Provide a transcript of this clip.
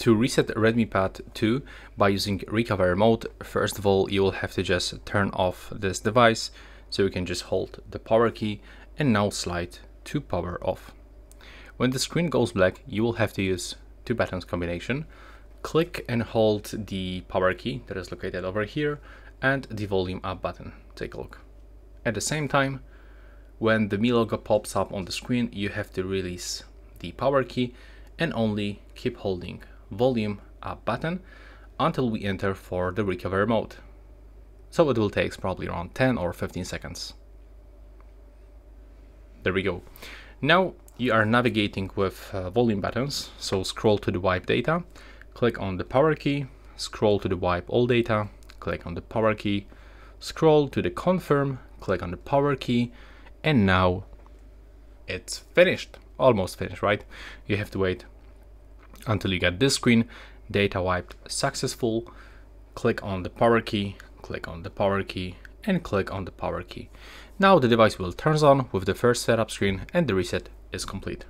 To reset Redmi Pad 2 by using recovery mode, first of all, you will have to just turn off this device. So you can just hold the power key and now slide to power off. When the screen goes black, you will have to use two buttons combination. Click and hold the power key that is located over here and the volume up button. Take a look. At the same time, when the Mi logo pops up on the screen, you have to release the power key and only keep holding volume up button until we enter for the recovery mode. So it will take probably around 10 or 15 seconds. There we go. Now you are navigating with uh, volume buttons, so scroll to the wipe data, click on the power key, scroll to the wipe all data, click on the power key, scroll to the confirm, click on the power key, and now it's finished. Almost finished, right? You have to wait until you get this screen, data wiped successful, click on the power key, click on the power key, and click on the power key. Now the device will turn on with the first setup screen and the reset is complete.